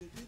Thank you.